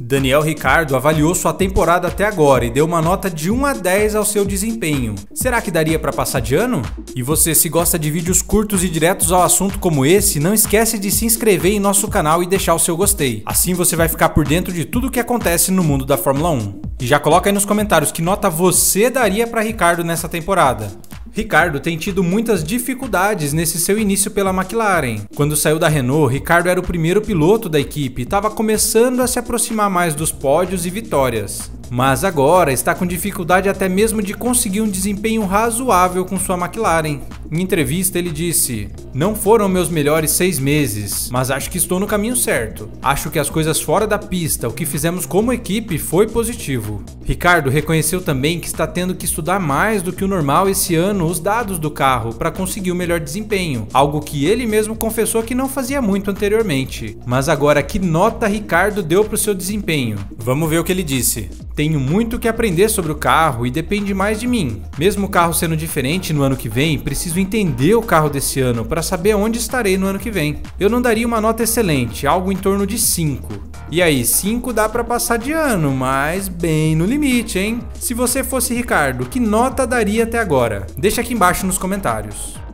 Daniel Ricardo avaliou sua temporada até agora e deu uma nota de 1 a 10 ao seu desempenho. Será que daria para passar de ano? E você, se gosta de vídeos curtos e diretos ao assunto como esse, não esquece de se inscrever em nosso canal e deixar o seu gostei. Assim você vai ficar por dentro de tudo o que acontece no mundo da Fórmula 1. E já coloca aí nos comentários que nota você daria para Ricardo nessa temporada. Ricardo tem tido muitas dificuldades nesse seu início pela McLaren. Quando saiu da Renault, Ricardo era o primeiro piloto da equipe e estava começando a se aproximar mais dos pódios e vitórias mas agora está com dificuldade até mesmo de conseguir um desempenho razoável com sua McLaren. Em entrevista, ele disse: Não foram meus melhores seis meses, mas acho que estou no caminho certo. Acho que as coisas fora da pista, o que fizemos como equipe, foi positivo. Ricardo reconheceu também que está tendo que estudar mais do que o normal esse ano os dados do carro para conseguir o melhor desempenho, algo que ele mesmo confessou que não fazia muito anteriormente. Mas agora, que nota Ricardo deu para o seu desempenho? Vamos ver o que ele disse. Tenho muito que aprender sobre o carro e depende mais de mim. Mesmo o carro sendo diferente no ano que vem, preciso entender o carro desse ano para saber onde estarei no ano que vem. Eu não daria uma nota excelente, algo em torno de 5. E aí, 5 dá para passar de ano, mas bem no limite, hein? Se você fosse Ricardo, que nota daria até agora? Deixa aqui embaixo nos comentários.